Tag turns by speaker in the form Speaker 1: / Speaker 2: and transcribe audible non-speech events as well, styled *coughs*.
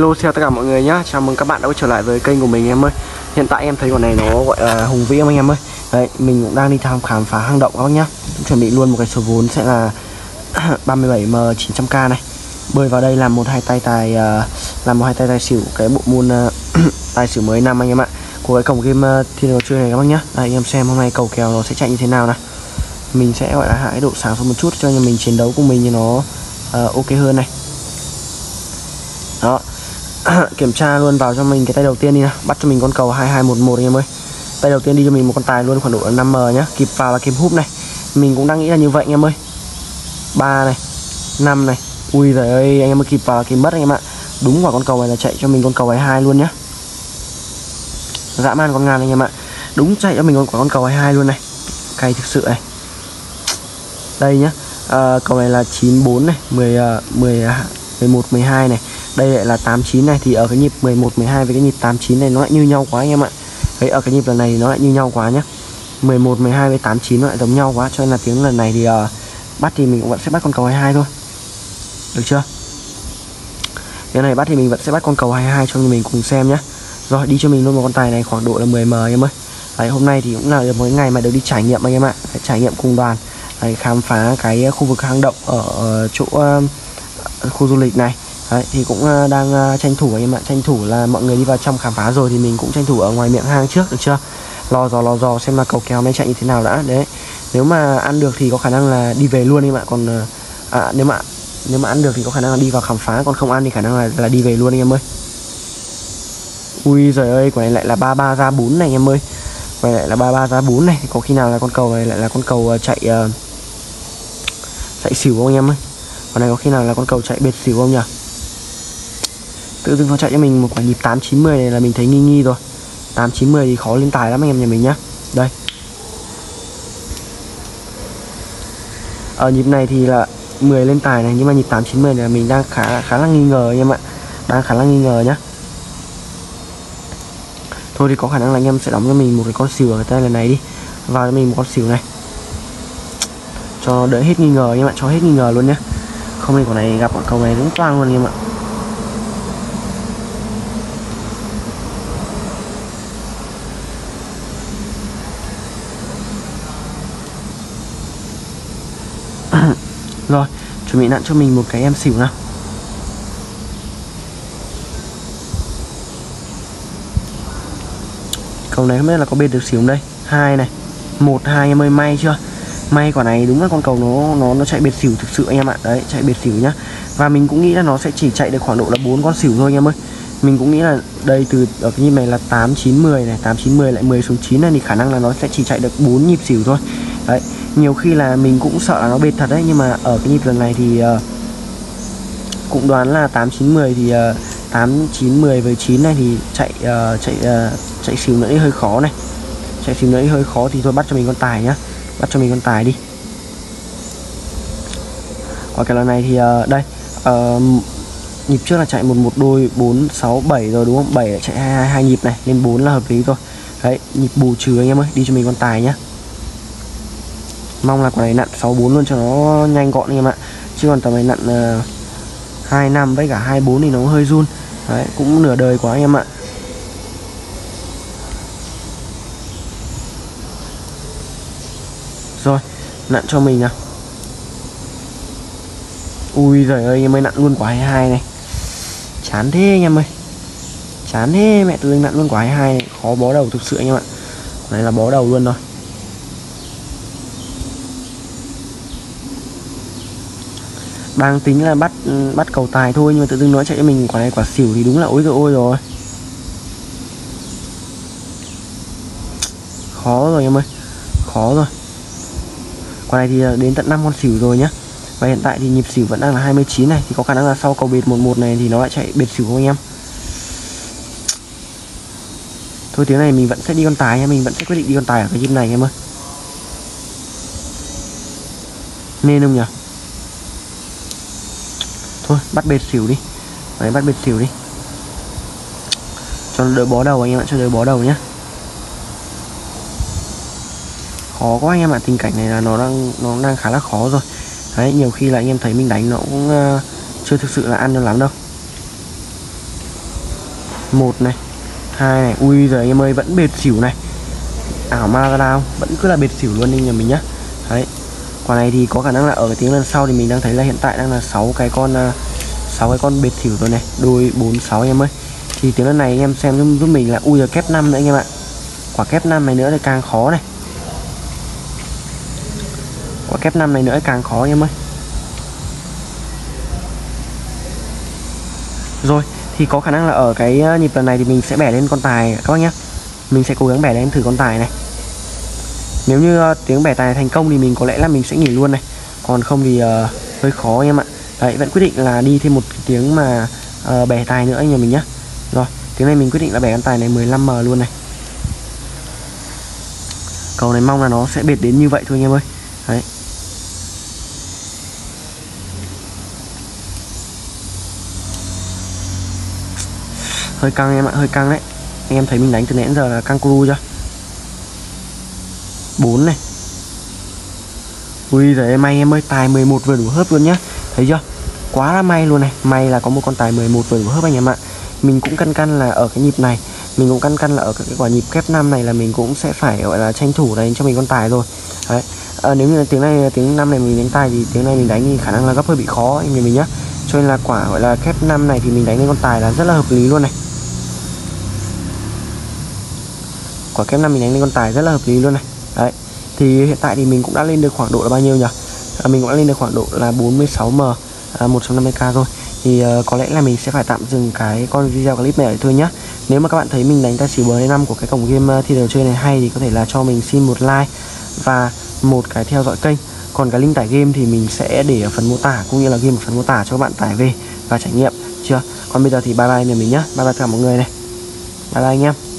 Speaker 1: hello chào tất cả mọi người nhá. Chào mừng các bạn đã quay trở lại với kênh của mình em ơi. Hiện tại em thấy con này nó gọi là hùng vĩ anh em ơi? Đấy, mình cũng đang đi tham khám phá hang động các bác nhá. Cũng Chuẩn bị luôn một cái số vốn sẽ là *clears throat* 37M 900k này. Bơi vào đây làm một hai tay tài à, Làm một hai tay tài xỉu cái bộ môn à, *clears throat* tài xỉu mới năm anh em ạ. Của cái cổng game à, thiên đồ chơi này các bác nhá. Đây em xem hôm nay cầu kèo nó sẽ chạy như thế nào này Mình sẽ gọi là hạ cái độ sáng xuống một chút cho mình chiến đấu của mình thì nó uh, ok hơn này. Đó *coughs* kiểm tra luôn vào cho mình cái tay đầu tiên đi nào bắt cho mình con cầu 2211 anh em ơi. Tay đầu tiên đi cho mình một con tài luôn khoảng độ 5m nhá. Kịp vào là kịp húp này. Mình cũng đang nghĩ là như vậy anh em ơi. Ba này năm này. Ui giời ơi anh em ơi kịp vào là kịp mất anh em ạ. Đúng quả con cầu này là chạy cho mình con cầu 22 luôn nhá. Dã man con ngàn anh em ạ. Đúng chạy cho mình con quả con cầu 22 luôn này. Cay thực sự này. Đây nhá. À, cầu này là 94 này 10 uh, 10 11 12 này đây lại là 89 này thì ở cái nhịp 11 12 với cái nhịp 89 này nó lại như nhau quá anh em ạ. Đấy ở cái nhịp lần này nó lại như nhau quá nhá. 11 12 với 89 nó lại giống nhau quá cho nên là tiếng lần này thì uh, bắt thì mình cũng vẫn sẽ bắt con cầu 22 thôi. Được chưa? Cái này bắt thì mình vẫn sẽ bắt con cầu 22 cho mình cùng xem nhá. Rồi đi cho mình luôn một con tài này khoảng độ là 10m anh em ơi. Đấy hôm nay thì cũng là được một cái ngày mà được đi trải nghiệm anh em ạ. Phải trải nghiệm cùng đoàn. Đấy, khám phá cái khu vực hang động ở chỗ uh, khu du lịch này. Đấy, thì cũng ờ, đang ờ, tranh thủ anh em ạ. Tranh thủ là mọi người đi vào trong khám phá rồi thì mình cũng tranh thủ ở ngoài miệng hang trước được chưa? Lò dò lò dò xem là cầu kéo máy chạy như thế nào đã. Đấy nếu mà ăn được thì có khả năng là đi về luôn em ạ. Còn ờ, à, nếu mà nếu mà ăn được thì có khả năng là đi vào khám phá. Còn không ăn thì khả năng là, là đi về luôn anh em ơi. Ui giời ơi quả này lại là ba ba ra bốn này anh em ơi. Quả này lại là ba ba ra bốn này. Thì có khi nào là con cầu này lại là con cầu chạy uh, chạy xỉu không anh em ơi? Quả này có khi nào là con cầu chạy bệt xỉu không nhỉ? Tự dưng nó chạy cho mình một quả nhịp 890 này là mình thấy nghi nghi rồi. 890 thì khó lên tài lắm anh em nhà mình nhá. Đây. Ở nhịp này thì là 10 lên tài này, nhưng mà nhịp 890 này là mình đang khá khá là nghi ngờ anh em ạ. Đang khá là nghi ngờ nhá. Thôi thì có khả năng là anh em sẽ đóng cho mình một cái con xỉu ở cái tay lần này đi. Vào cho mình một con xỉu này. Cho đỡ hết nghi ngờ anh em ạ, cho hết nghi ngờ luôn nhé không thì quả này gặp quả cầu này cũng toang luôn anh em ạ. Rồi, chuẩn bị nặn cho mình một cái em xỉu nào. Cầu này không biết là có bên được xỉu không đây? Hai này. Một hai em ơi may chưa? May quả này đúng là con cầu nó nó nó chạy biệt xỉu thực sự anh em ạ. Đấy chạy biệt xỉu nhá. Và mình cũng nghĩ là nó sẽ chỉ chạy được khoảng độ là bốn con xỉu thôi anh em ơi. Mình cũng nghĩ là đây từ ở cái nhịp này là 8 9 10 này 8 9 10 lại 10 xuống 9 này thì khả năng là nó sẽ chỉ chạy được 4 nhịp xỉu thôi đấy nhiều khi là mình cũng sợ là nó bệt thật đấy nhưng mà ở cái nhịp lần này thì uh, cũng đoán là 8 9 10 thì uh, 8 9 10 với 9 này thì chạy uh, chạy uh, chạy xỉu nữa hơi khó này. Chạy xỉu nữa hơi khó thì thôi bắt cho mình con tài nhá bắt cho mình con tài đi. Ở cái lần này thì uh, đây uh, nhịp trước là chạy một một đôi 4 6 7 rồi đúng không? 7 chạy hai, hai, hai nhịp này nên 4 là hợp lý thôi đấy nhịp bù trừ anh em ơi đi cho mình con tài nhá mong là quả này nặn 64 luôn cho nó nhanh gọn anh em ạ. Chứ còn tầm này nặn ờ, uh, 2 năm với cả 24 thì nó hơi run. Đấy cũng nửa đời quá anh em ạ. Rồi nặn cho mình nào. Ui giời ơi em ơi nặn luôn quả 22 này. Chán thế anh em ơi. Chán thế mẹ tôi nặn luôn quả 22 này. Khó bó đầu thực sự anh em ạ. Này là bó đầu luôn rồi. Đang tính là bắt ừ, bắt cầu tài thôi, nhưng mà tự dưng nó chạy cho mình quả này, quả xỉu thì đúng là ôi rồi ôi rồi. Khó rồi em ơi, khó rồi. Quả này thì ờ, đến tận 5 con xỉu rồi nhá. Và hiện tại thì nhịp xỉu vẫn đang là 29 này, thì có khả năng là sau cầu bệt 11 này thì nó lại chạy bệt xỉu không anh em? Thôi tiếng này mình vẫn sẽ đi con tài nha mình vẫn sẽ quyết định đi con tài ở cái nhịp này em ơi. Nên không nhỉ? Thôi bắt bệt xỉu đi. Đấy bắt bệt xỉu đi. Cho đỡ bó đầu anh em ạ cho đỡ bó đầu nhé khó quá anh em ạ tình cảnh này là nó đang nó đang khá là khó rồi. Đấy nhiều khi là anh em thấy mình đánh nó cũng uh, chưa thực sự là ăn được lắm đâu. Một này hai này ui giời anh em ơi vẫn bệt xỉu này. Ảo ma ra đao vẫn cứ là bệt xỉu luôn anh nhà mình nhá. Đấy quả này thì có khả năng là ở cái tiếng lần sau thì mình đang thấy là hiện tại đang là sáu cái con à, sáu cái con biệt thỉu rồi này. Đôi bốn sáu em ơi. Thì tiếng lần này anh em xem giúp, giúp mình là ui giờ kép 5 nữa anh em ạ. Quả kép 5 này nữa thì càng khó này. Quả kép 5 này nữa càng khó anh em ơi. Rồi thì có khả năng là ở cái à, nhịp lần này thì mình sẽ bẻ lên con tài. Các bác nhé mình sẽ cố gắng bẻ lên thử con tài này nếu như uh, tiếng bẻ tài thành công thì mình có lẽ là mình sẽ nghỉ luôn này. Còn không thì uh, hơi khó anh em ạ. Đấy vẫn quyết định là đi thêm một tiếng mà uh, bẻ tài nữa anh nhà mình nhá. Rồi tiếng này mình quyết định là bẻ con tài này 15m luôn này. Cầu này mong là nó sẽ bệt đến như vậy thôi anh em ơi. Đấy. Hơi căng em ạ hơi căng đấy. Anh em thấy mình đánh từ nãy đến giờ là căng cu chưa? 4 này. Ui giời may em ơi tài 11 vừa đủ hớp luôn nhá. Thấy chưa? Quá là may luôn này. May là có một con tài 11 vừa đủ hớp anh em ạ. Mình cũng căn căn là ở cái nhịp này. Mình cũng căn căn là ở cái quả nhịp kép 5 này là mình cũng sẽ phải gọi là tranh thủ đánh cho mình con tài rồi. Đấy. À, Nếu như là tiếng này tiếng năm này mình đánh tài thì tiếng này mình đánh thì khả năng là gấp hơi bị khó anh em mình nhá. Cho nên là quả gọi là kép 5 này thì mình đánh lên con tài là rất là hợp lý luôn này. Quả kép 5 mình đánh lên con tài rất là hợp lý luôn này đấy. Thì hiện tại thì mình cũng đã lên được khoảng độ là bao nhiêu nhỉ? À, mình cũng đã lên được khoảng độ là 46m à, 150k thôi. Thì uh, có lẽ là mình sẽ phải tạm dừng cái con video clip này ở thôi nhá. Nếu mà các bạn thấy mình đánh tài xỉu bờ năm của cái cổng game uh, thi đều chơi này hay thì có thể là cho mình xin một like và một cái theo dõi kênh. Còn cái link tải game thì mình sẽ để ở phần mô tả cũng như là game ở phần mô tả cho các bạn tải về và trải nghiệm chưa? Còn bây giờ thì bye bye nhà mình nhá. Bye bye tất cả mọi người này. Bye bye anh em.